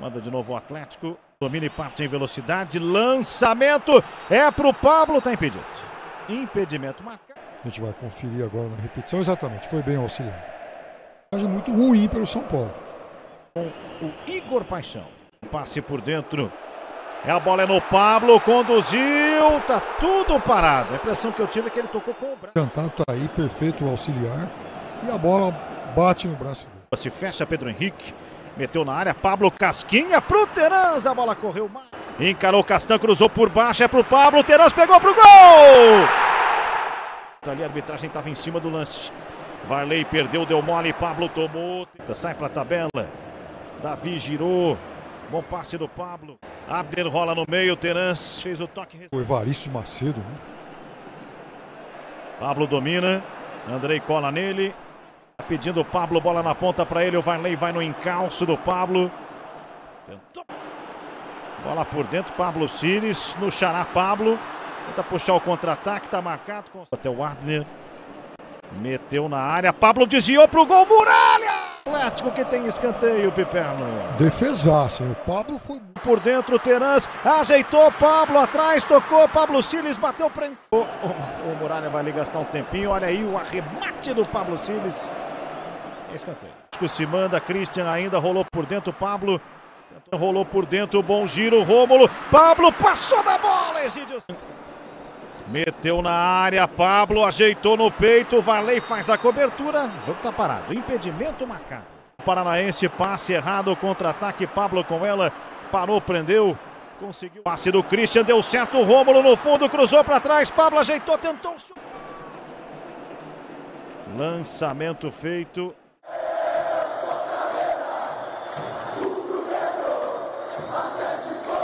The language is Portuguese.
Manda de novo o Atlético. Domina e parte em velocidade. Lançamento é pro Pablo. Tá impedido. Impedimento marcado. A gente vai conferir agora na repetição. Exatamente, foi bem o auxiliar. Muito ruim pelo São Paulo. Com o Igor Paixão. Passe por dentro. É a bola é no Pablo, conduziu, tá tudo parado. A impressão que eu tive é que ele tocou com o braço. Cantado tá aí, perfeito o auxiliar. E a bola bate no braço dele. Se fecha Pedro Henrique. Meteu na área, Pablo Casquinha pro Terans, a bola correu mal. Encarou Castan, cruzou por baixo, é pro Pablo, Terans pegou pro gol! Ali a arbitragem estava em cima do lance. Varley perdeu, deu mole, Pablo tomou. Sai pra tabela. Davi girou. Bom passe do Pablo. Abner rola no meio, Terans fez o toque. O Evaristo Macedo, né? Pablo domina. Andrei cola nele. Pedindo o Pablo, bola na ponta para ele. O Varley vai no encalço do Pablo. Tentou. Bola por dentro, Pablo Cires no xará Pablo. Tenta puxar o contra-ataque, tá marcado. Com... Até o Abner. Meteu na área. Pablo desviou pro gol. Muralha! Atlético que tem escanteio, Piperno. Defesaço. O Pablo foi. Por dentro, Terans ajeitou. Pablo atrás, tocou. Pablo Siles bateu prensou. O, o, o Muralha vai ali gastar um tempinho. Olha aí o arremate do Pablo Siles. Escanteio. Se manda, Christian ainda rolou por dentro. Pablo rolou por dentro. Bom giro, Rômulo. Pablo passou da bola. Egídio. Meteu na área, Pablo ajeitou no peito, Varley faz a cobertura, o jogo tá parado, impedimento marcado. Paranaense, passe errado, contra-ataque, Pablo com ela, parou, prendeu, conseguiu. Passe do Christian, deu certo, Rômulo no fundo, cruzou para trás, Pablo ajeitou, tentou. Lançamento feito. Atlético!